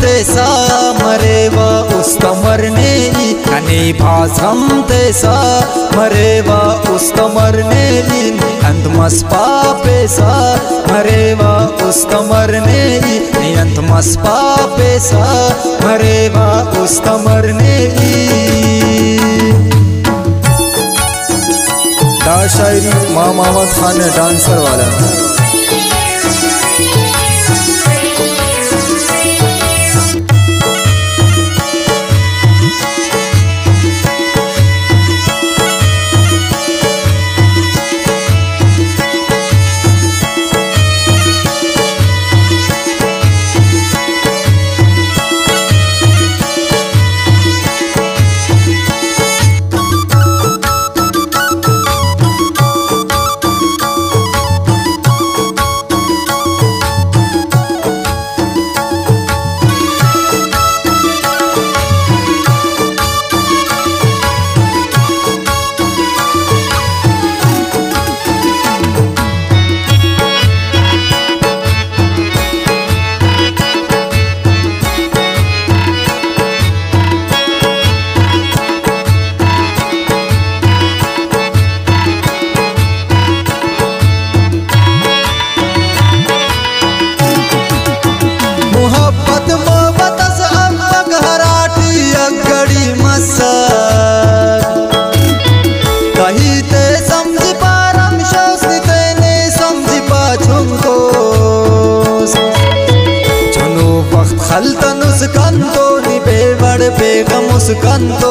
तेसा मरेव उस्तमरने कने भासम तेसा मरेव उस्तमरने अंत मस पापेसा मरेव उस्तमरने अंत मस पापेसा मरेव उस्तमरने दा शायरी माँ मोहम्मद खान डांसर वाला। हल्तन उसकन तो निबेवड़ बेगम उसकन तो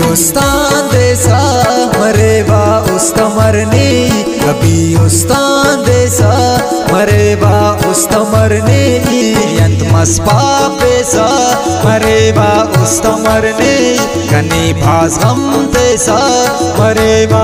उस्ताद देसा मरे बा उस्तमरनी, कभी उस्ताद देसा मरे बा उस्तमरनी, यंत मस्पा पेसा मरे बा उस्तमरनी, कनी भास गम देसा मरे बा